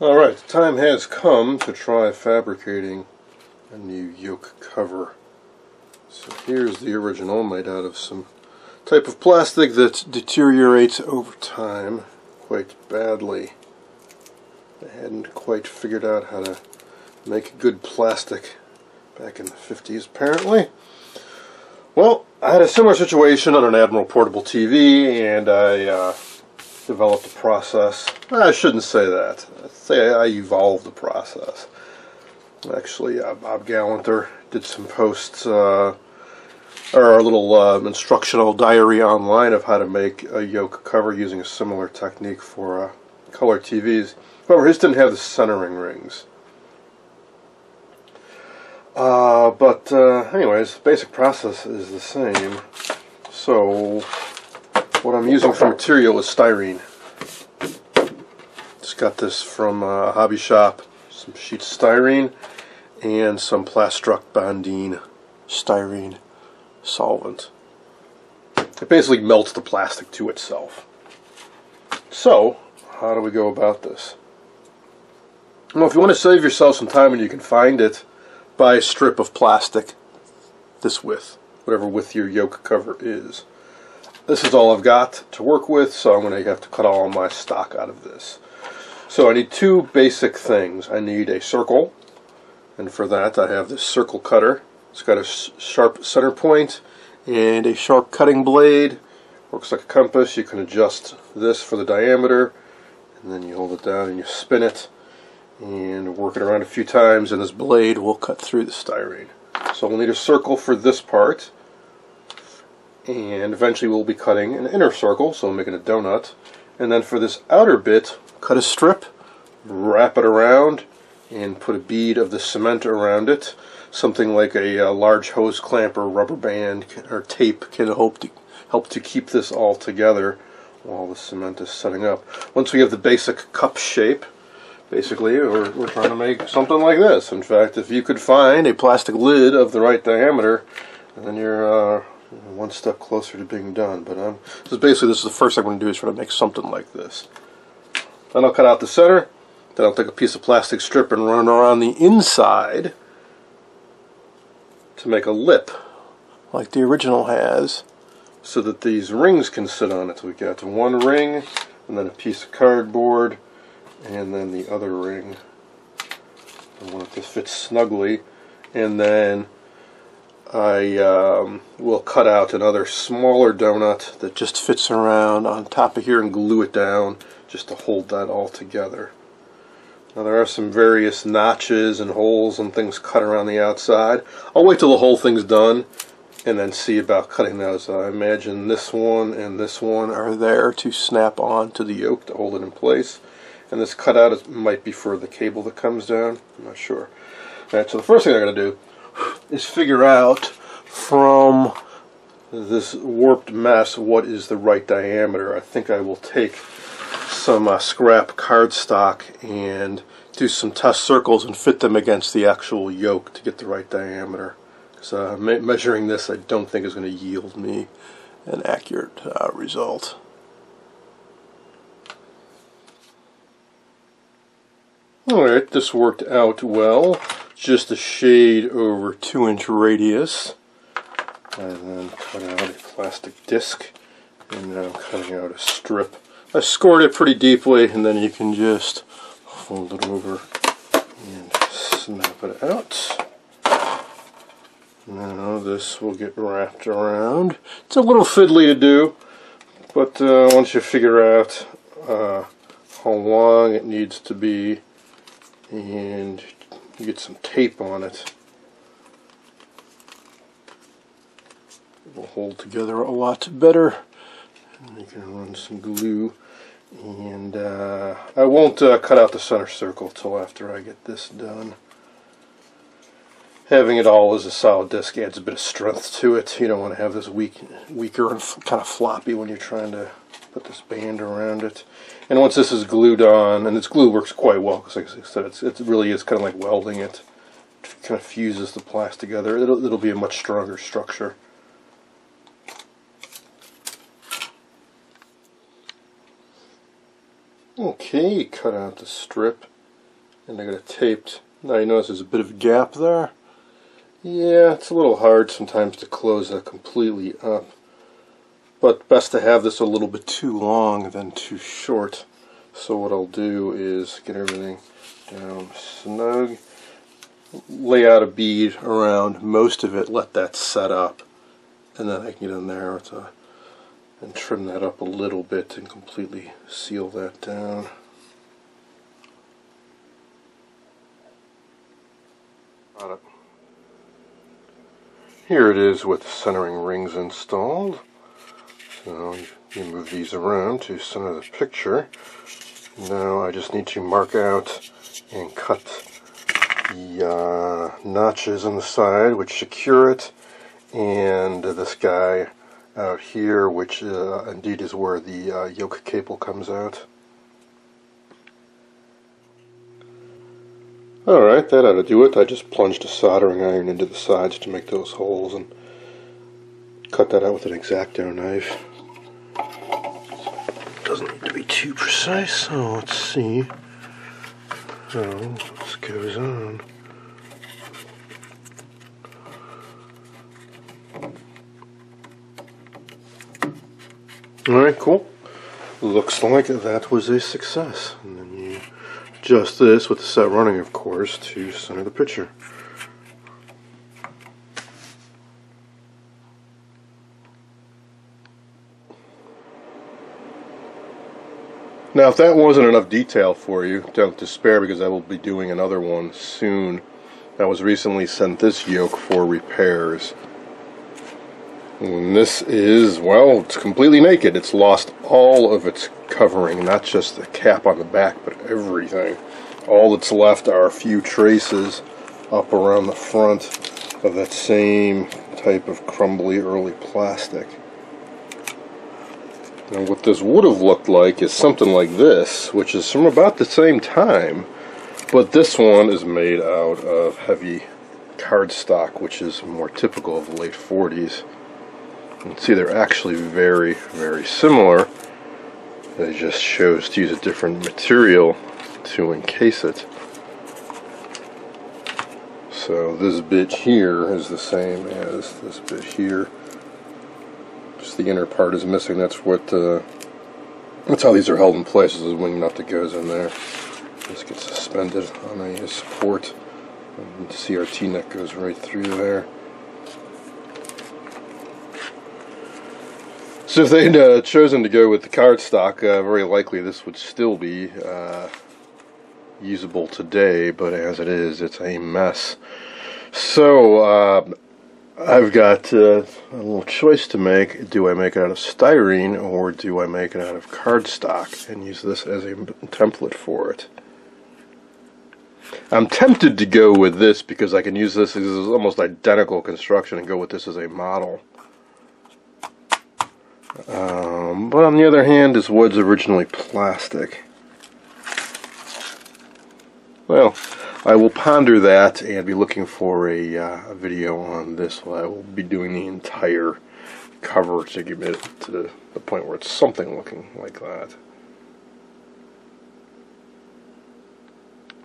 Alright, the time has come to try fabricating a new yoke cover. So here's the original made out of some type of plastic that deteriorates over time quite badly. They hadn't quite figured out how to make good plastic back in the 50s apparently. Well, I had a similar situation on an Admiral portable TV and I uh, developed a process. I shouldn't say that. I'd say I evolved the process. Actually, uh, Bob Gallanter did some posts uh, or a little uh, instructional diary online of how to make a yoke cover using a similar technique for uh, color TVs. However, his didn't have the centering rings. Uh, but uh, anyways, basic process is the same. So what I'm using for material is styrene. Just got this from uh, a hobby shop. Some sheets of styrene and some Plastruct Bondene styrene solvent. It basically melts the plastic to itself. So, how do we go about this? Well, if you want to save yourself some time and you can find it, buy a strip of plastic this width, whatever width your yoke cover is. This is all I've got to work with, so I'm going to have to cut all my stock out of this. So I need two basic things. I need a circle, and for that I have this circle cutter. It's got a sharp center point and a sharp cutting blade. Works like a compass. You can adjust this for the diameter and then you hold it down and you spin it and work it around a few times and this blade will cut through the styrene. So we'll need a circle for this part and eventually we'll be cutting an inner circle so making a donut and then for this outer bit cut a strip wrap it around and put a bead of the cement around it something like a, a large hose clamp or rubber band or tape can help to help to keep this all together while the cement is setting up. Once we have the basic cup shape, basically we're, we're trying to make something like this. In fact, if you could find a plastic lid of the right diameter, then you're uh, one step closer to being done. But um, this is basically this is the first thing I'm going to do is try to make something like this. Then I'll cut out the center. Then I'll take a piece of plastic strip and run it around the inside to make a lip like the original has so that these rings can sit on it. So we got one ring and then a piece of cardboard and then the other ring. I want it to fit snugly and then I um, will cut out another smaller donut that just fits around on top of here and glue it down just to hold that all together. Now there are some various notches and holes and things cut around the outside. I'll wait till the whole thing's done and then see about cutting those. I imagine this one and this one are there to snap on to the yoke to hold it in place. And this cutout might be for the cable that comes down. I'm not sure. Alright, so the first thing I'm going to do is figure out from this warped mess what is the right diameter. I think I will take some uh, scrap cardstock and do some test circles and fit them against the actual yoke to get the right diameter. So uh, me measuring this I don't think is going to yield me an accurate uh, result. Alright, this worked out well. Just a shade over 2 inch radius. And then cut out a plastic disc. And now I'm cutting out a strip I scored it pretty deeply and then you can just fold it over and snap it out. Now this will get wrapped around. It's a little fiddly to do, but uh, once you figure out uh, how long it needs to be and get some tape on it, it will hold together a lot better. And you can run some glue and uh, I won't uh, cut out the center circle till after I get this done. Having it all as a solid disc adds a bit of strength to it. You don't want to have this weak, weaker and kind of floppy when you're trying to put this band around it. And once this is glued on, and this glue works quite well because, like I said, it's, it really is kind of like welding it. it kind of fuses the plastic together. It'll, it'll be a much stronger structure. Okay, cut out the strip and I got it taped. Now you notice there's a bit of a gap there. Yeah, it's a little hard sometimes to close that completely up. But best to have this a little bit too long than too short. So what I'll do is get everything down snug, lay out a bead around most of it, let that set up, and then I can get in there and trim that up a little bit and completely seal that down. Here it is with centering rings installed. So you move these around to center the picture. Now I just need to mark out and cut the uh, notches on the side which secure it and this guy out here which uh, indeed is where the uh, yoke cable comes out. Alright, that ought to do it. I just plunged a soldering iron into the sides to make those holes and cut that out with an X-Acto knife. Doesn't need to be too precise, so let's see how this goes on. Alright, cool. Looks like that was a success. And then you adjust this with the set running, of course, to center the picture. Now, if that wasn't enough detail for you, don't despair because I will be doing another one soon. I was recently sent this yoke for repairs. And this is, well, it's completely naked. It's lost all of its covering, not just the cap on the back, but everything. All that's left are a few traces up around the front of that same type of crumbly early plastic. Now what this would have looked like is something like this, which is from about the same time, but this one is made out of heavy cardstock, which is more typical of the late 40s. You can see they're actually very, very similar. They just chose to use a different material to encase it. So this bit here is the same as this bit here. The inner part is missing. That's what. Uh, that's how these are held in place. Is when that goes in there. This gets suspended on a support. And the CRT nut goes right through there. So if they'd uh, chosen to go with the cardstock, uh, very likely this would still be uh, usable today, but as it is, it's a mess. So uh, I've got uh, a little choice to make. Do I make it out of styrene or do I make it out of cardstock and use this as a template for it? I'm tempted to go with this because I can use this as almost identical construction and go with this as a model. Um, but on the other hand, this wood's originally plastic. Well, I will ponder that and be looking for a, uh, a video on this. I will be doing the entire cover to get it to the point where it's something looking like that.